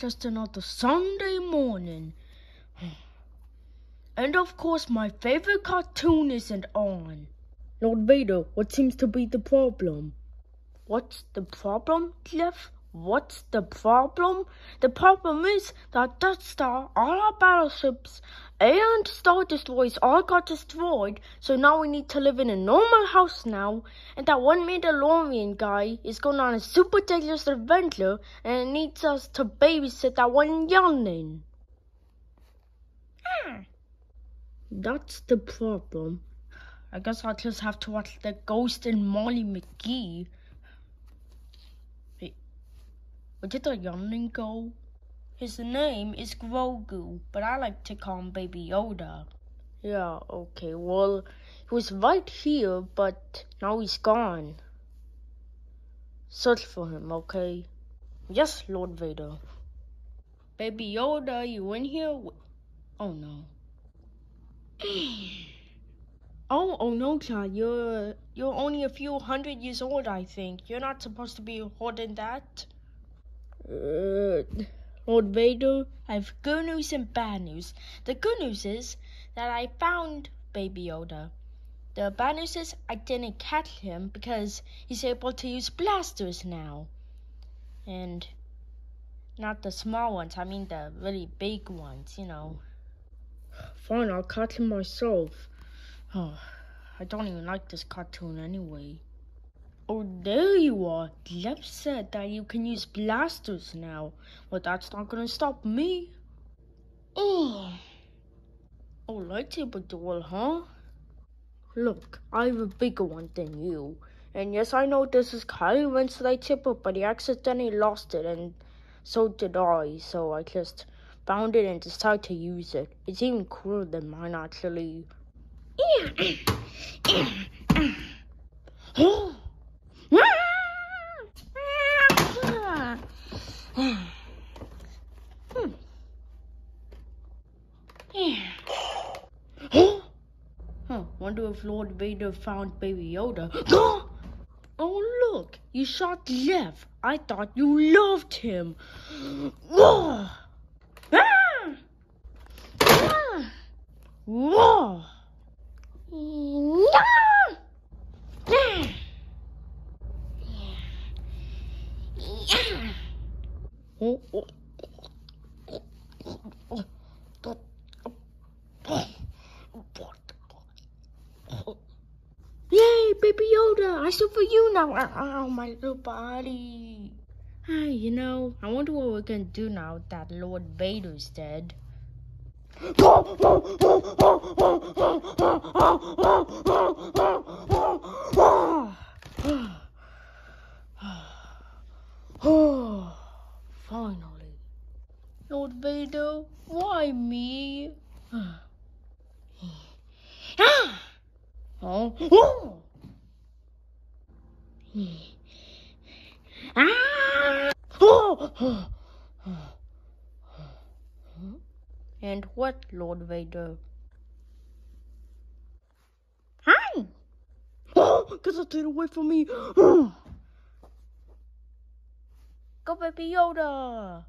just another Sunday morning. And of course, my favorite cartoon isn't on. Lord Vader, what seems to be the problem? What's the problem, Cliff? What's the problem? The problem is that Death Star, all our battleships, and Star Destroyers all got destroyed, so now we need to live in a normal house now, and that one Mandalorian guy is going on a super dangerous adventure, and needs us to babysit that one youngling. Ah. That's the problem. I guess I'll just have to watch The Ghost and Molly McGee. Where did the youngling go? His name is Grogu, but I like to call him Baby Yoda. Yeah, okay, well, he was right here, but now he's gone. Search for him, okay? Yes, Lord Vader. Baby Yoda, you in here? Oh no. oh, oh no, child. You're you're only a few hundred years old, I think. You're not supposed to be holding that. Uh, Lord Vader, I have good news and bad news. The good news is that I found Baby Yoda. The bad news is I didn't catch him because he's able to use blasters now. And not the small ones, I mean the really big ones, you know. Fine, I'll catch him myself. Oh, I don't even like this cartoon anyway. Oh, there you are. Gleb said that you can use blasters now. Well, that's not gonna stop me. Oh, oh lightsaber duel, huh? Look, I have a bigger one than you. And yes, I know this is Kylo Ren's lightsaber, but he accidentally lost it, and so did I. So I just found it and decided to use it. It's even cooler than mine, actually. Wonder if Lord Vader found Baby Yoda. oh, look, you shot Lev. I thought you loved him. Whoa! Ah! Ah! Whoa! Oh, oh. Yay, Baby Yoda! I still for you now. Oh, my little body. Hey, you know, I wonder what we're gonna do now that Lord Vader's dead. Vader, why me? Oh. oh. ah. oh. And what, Lord Vader? Hi! Oh, thing away from me! Go, Baby Yoda!